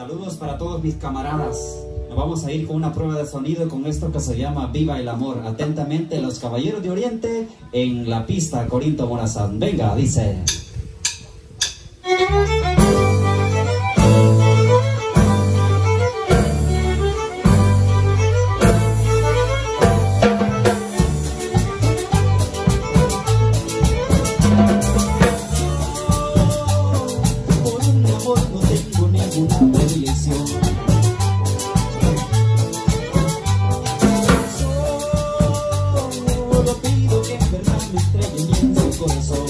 Saludos para todos mis camaradas. Nos vamos a ir con una prueba de sonido con esto que se llama Viva el Amor. Atentamente, los Caballeros de Oriente en la pista Corinto Morazán. Venga, dice. 你一走过的时候。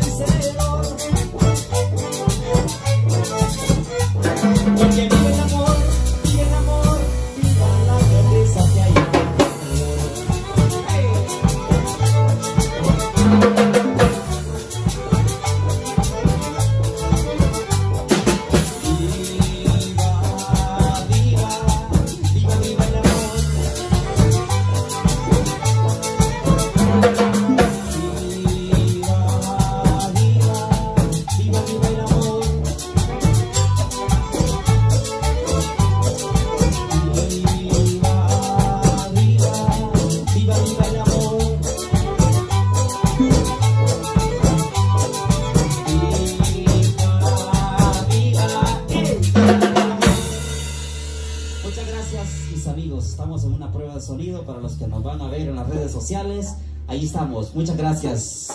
Muchas gracias, mis amigos. Estamos en una prueba de sonido para los que nos van a ver en las redes sociales. Ahí estamos. Muchas gracias.